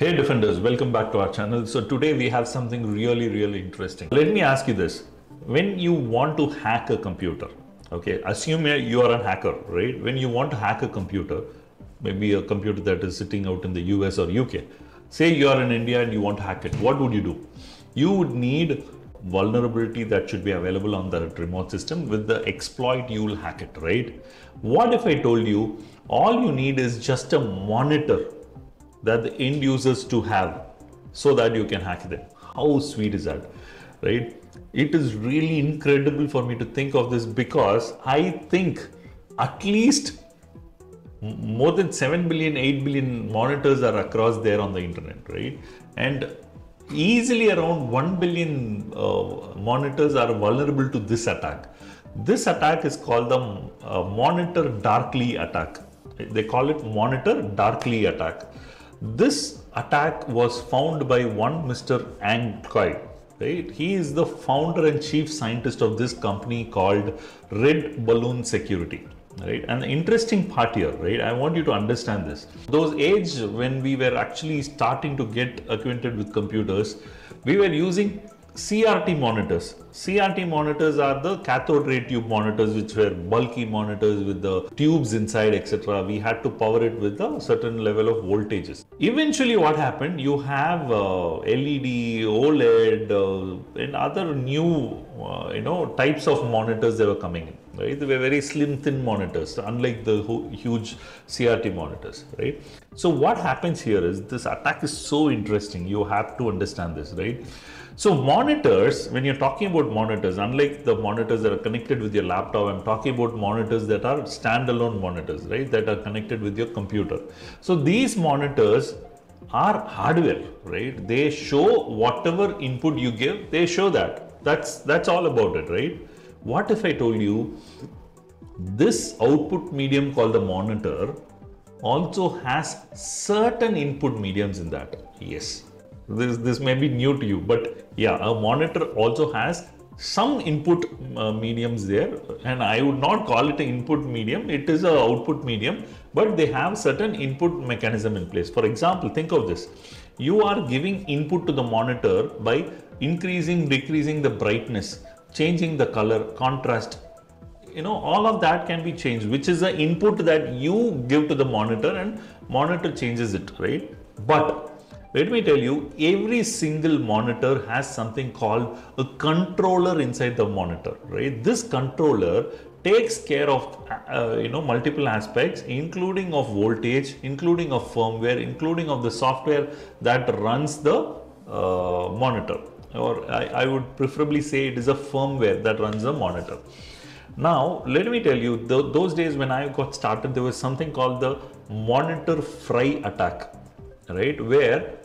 Hey defenders, welcome back to our channel. So today we have something really, really interesting. Let me ask you this. When you want to hack a computer, okay, assume you are a hacker, right? When you want to hack a computer, maybe a computer that is sitting out in the US or UK, say you are in India and you want to hack it, what would you do? You would need vulnerability that should be available on that remote system with the exploit you will hack it, right? What if I told you all you need is just a monitor that the end users to have so that you can hack them. How sweet is that? Right? It is really incredible for me to think of this because I think at least more than 7 billion, 8 billion monitors are across there on the internet, right? And easily around 1 billion uh, monitors are vulnerable to this attack. This attack is called the uh, monitor darkly attack. They call it monitor darkly attack. This attack was found by one Mr. Ang Cui. Right? He is the founder and chief scientist of this company called Red Balloon Security. Right? And the interesting part here, right? I want you to understand this. Those age when we were actually starting to get acquainted with computers, we were using CRT monitors. CRT monitors are the cathode ray tube monitors, which were bulky monitors with the tubes inside, etc. We had to power it with a certain level of voltages. Eventually, what happened? You have uh, LED, OLED, uh, and other new, uh, you know, types of monitors that were coming in. Right? They were very slim, thin monitors, unlike the huge CRT monitors. Right? So, what happens here is this attack is so interesting. You have to understand this, right? So monitors, when you're talking about monitors, unlike the monitors that are connected with your laptop, I'm talking about monitors that are standalone monitors, right? That are connected with your computer. So these monitors are hardware, right? They show whatever input you give, they show that. That's that's all about it, right? What if I told you this output medium called the monitor also has certain input mediums in that? Yes, this this may be new to you but yeah a monitor also has some input uh, mediums there and i would not call it an input medium it is a output medium but they have certain input mechanism in place for example think of this you are giving input to the monitor by increasing decreasing the brightness changing the color contrast you know all of that can be changed which is the input that you give to the monitor and monitor changes it right but let me tell you, every single monitor has something called a controller inside the monitor, right? This controller takes care of uh, you know multiple aspects including of voltage including of firmware including of the software that runs the uh, monitor or I, I, would preferably say it is a firmware that runs the monitor. Now let me tell you those days when i got started there was something called the monitor fry attack right? Where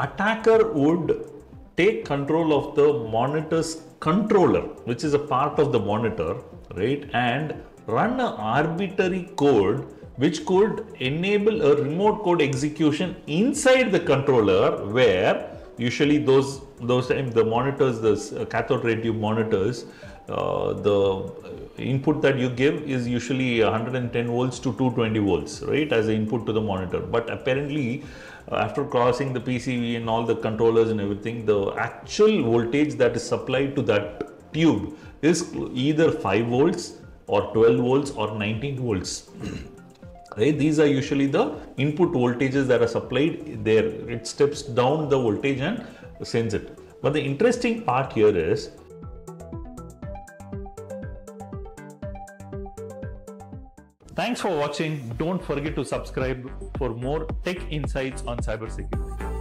attacker would take control of the monitor's controller which is a part of the monitor right? And run an arbitrary code which could enable a remote code execution inside the controller where usually those those times the monitors the cathode ray tube monitors uh, the input that you give is usually 110 volts to 220 volts right as the input to the monitor but apparently uh, after crossing the PCB and all the controllers and everything, the actual voltage that is supplied to that tube is either 5 volts or 12 volts or 19 volts. Right? These are usually the input voltages that are supplied there. It steps down the voltage and sends it. But the interesting part here is Thanks for watching. Don't forget to subscribe for more tech insights on cybersecurity.